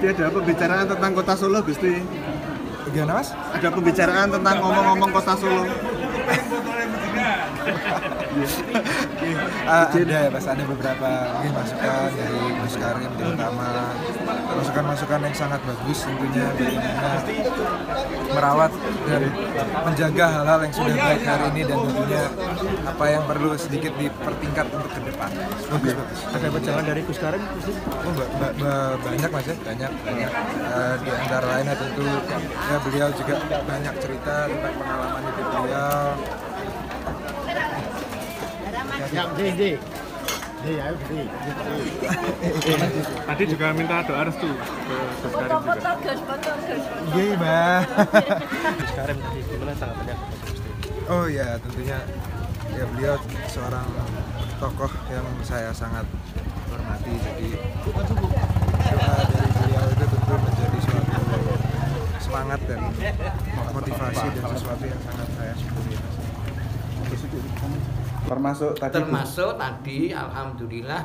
Gusti ada pembicaraan tentang kota Solo Gusti. Gimana mas? Ada pembicaraan tentang ngomong-ngomong kota Solo. Uh, ada ya mas, ada beberapa mungkin masukan dari Gus Karim terutama masukan-masukan yang sangat bagus tentunya bagaimana merawat dan menjaga hal-hal yang sudah baik hari ini dan tentunya apa yang perlu sedikit dipertingkat untuk ke depan. Bagus bagus. Ada pejangan dari Gus Karim? Oh, ba- ba- ba- banyak mas ya, banyak banyak. Eh, di antara lainnya tentu ya beliau juga banyak cerita tentang pengalaman hidup beliau. Ya, di, di. Di, ayo, di. Tadi juga minta doa restu ke Gus Karim juga. Iya, Mbak. Gus Karim tadi gimana tanggapannya kepada Gusti? Oh ya, tentunya ya beliau seorang tokoh yang saya sangat hormati. Jadi doa dari beliau itu tentu menjadi suatu semangat dan motivasi dan sesuatu yang sangat saya syukuri. Termasuk tadi termasuk tadi alhamdulillah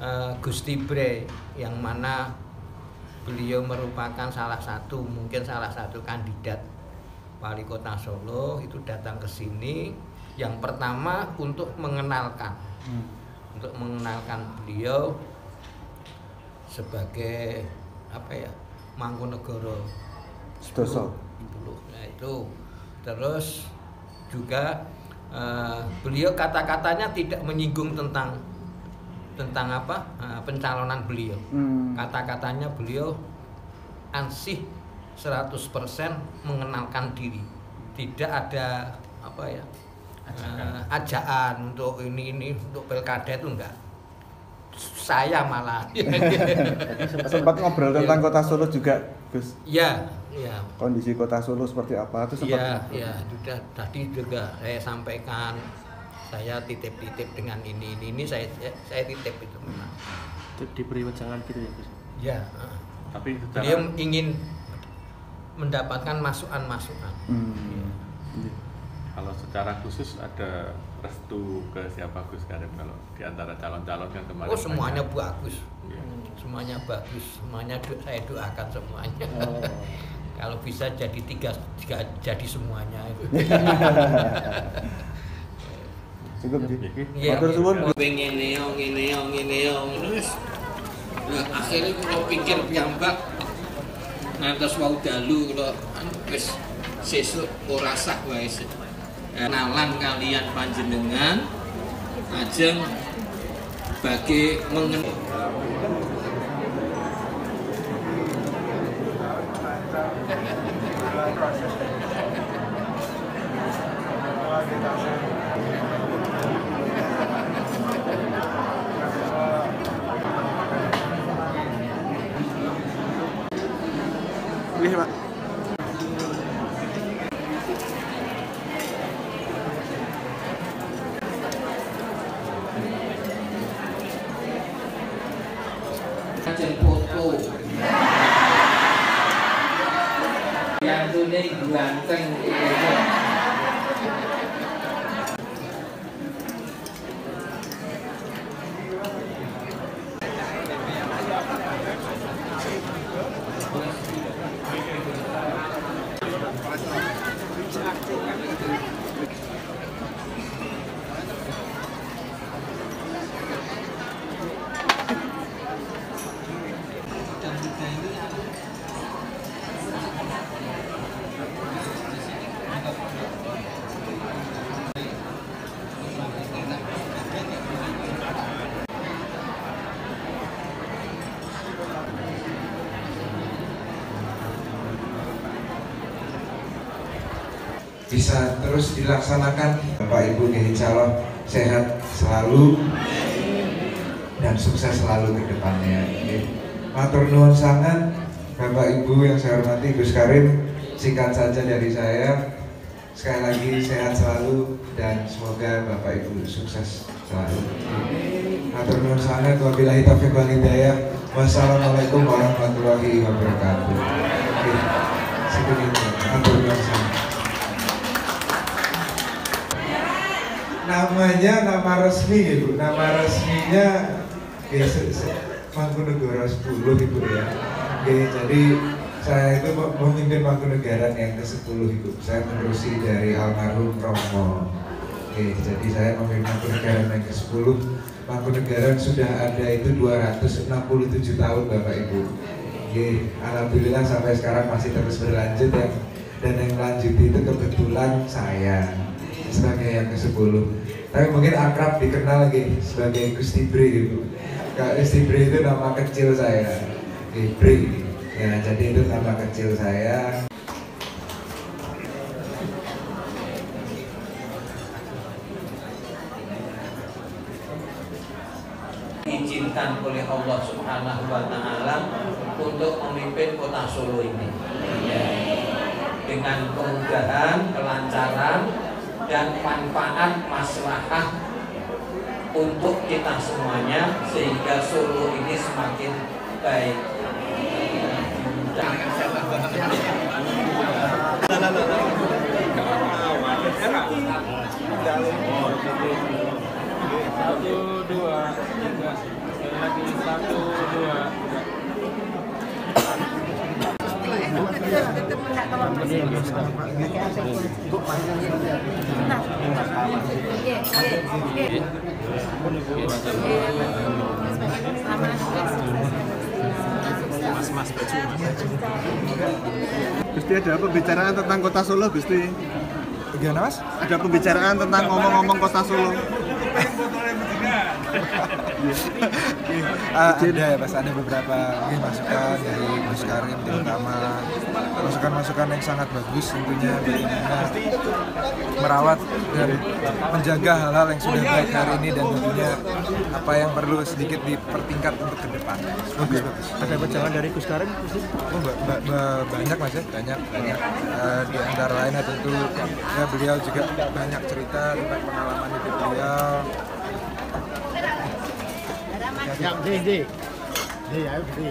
eh, Gusti Bre yang mana beliau merupakan salah satu mungkin salah satu kandidat wali kota Solo itu datang ke sini yang pertama untuk mengenalkan untuk mengenalkan beliau sebagai apa ya Mangkunegoro Sedoso. 10. Nah itu terus juga eh, beliau kata-katanya tidak menyinggung tentang tentang apa eh, pencalonan beliau. Hmm. Kata-katanya beliau ansih 100% mengenalkan diri. Tidak ada apa ya eh, ajaan untuk ini ini untuk pilkada itu enggak. Saya malah. sempat ngobrol tentang kota Solo juga, Gus. ya, ya. Kondisi kota Solo seperti apa itu sempat Iya, ngobrol. iya, sudah tadi juga saya sampaikan saya titip-titip dengan ini ini ini saya saya, titip itu memang. Di- Diberi wejangan gitu ya Gus? Ya. Tapi secara ingin mendapatkan masukan-masukan. Hmm. kalau secara khusus ada restu ke siapa Gus Karim kalau di antara calon-calon yang kemarin Oh semuanya banyak. bagus, Iya. semuanya bagus, semuanya do- saya doakan semuanya. Oh. Kalau bisa jadi tiga, tiga jadi semuanya itu. Cukup Ji. Iki. Iya. Matur suwun. Pengen ngene yo ngene yo ngene yo terus. Nah, akhirnya kalau pikir piyambak ngantos wau dalu kalau anu, wis sesuk ora sah wae sih. Kenalan kalian panjenengan ajeng bagi mengen Pilih, Pak. ajeng foto. Yang tune ganteng gitu. Bisa terus dilaksanakan. Bapak Ibu Kiai Calon sehat selalu dan sukses selalu ke depannya. Matur nuwun sangat Bapak Ibu yang saya hormati Gus Karim singkat saja dari saya. Sekali lagi sehat selalu dan semoga Bapak Ibu sukses selalu. Matur nuwun sangat wabillahi taufiq wal hidayah. Wassalamualaikum warahmatullahi wabarakatuh. Oke. Matur nuwun sangat namanya nama resmi ibu nama resminya ya Mangkunegara 10 ibu ya Oke, jadi saya itu me- memimpin Mangkunegaran yang ke-10 Ibu. Saya menerusi dari almarhum Romo. Oke, jadi saya memimpin Mangkunegaran yang ke-10. Mangkunegaran sudah ada itu 267 tahun Bapak Ibu. Oke, alhamdulillah sampai sekarang masih terus berlanjut ya. Dan yang lanjut itu kebetulan saya sebagai yang ke-10. Tapi mungkin akrab dikenal lagi sebagai Gusti Bre gitu. Kak Gusti Bre itu nama kecil saya. Bre. Ya, jadi itu nama kecil saya. diizinkan oleh Allah Subhanahu wa taala untuk memimpin kota Solo ini. Ya. Dengan kemudahan, kelancaran dan manfaat maslahah untuk kita semuanya sehingga Solo ini semakin baik. satu dua tiga lagi satu dua Gusti ada pembicaraan tentang kota Solo Gusti. Gimana mas? Ada pembicaraan tentang ngomong-ngomong kota Solo. Ah, ada ya mas, ada beberapa mungkin masukan dari Gus Karim terutama masukan-masukan yang sangat bagus tentunya bagaimana merawat dan menjaga hal-hal yang sudah baik hari ini dan tentunya apa yang perlu sedikit dipertingkat untuk ke depan. Bagus bagus. Ada pencerahan dari Gus Karim? Oh, ba- ba- ba- banyak mas ya, banyak banyak. Eh, di antara lainnya tentu ya beliau juga banyak cerita tentang pengalaman hidup beliau. Yang di di. Di ayo di.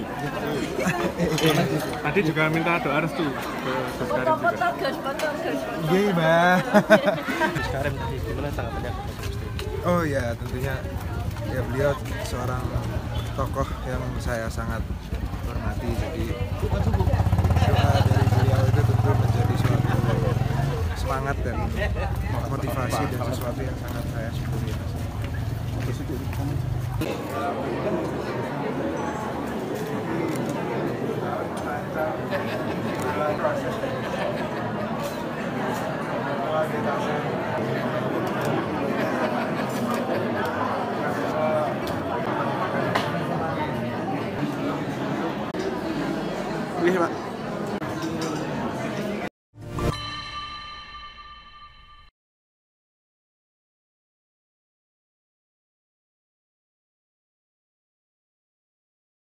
tadi juga minta doa restu ke Gus Karim juga. Iya, Mbak. Gus Karim tadi gimana tanggapannya? Oh ya, tentunya ya beliau seorang tokoh yang saya sangat hormati. Jadi doa dari beliau itu tentu menjadi suatu semangat dan motivasi dan sesuatu yang sangat saya syukuri. 为什么？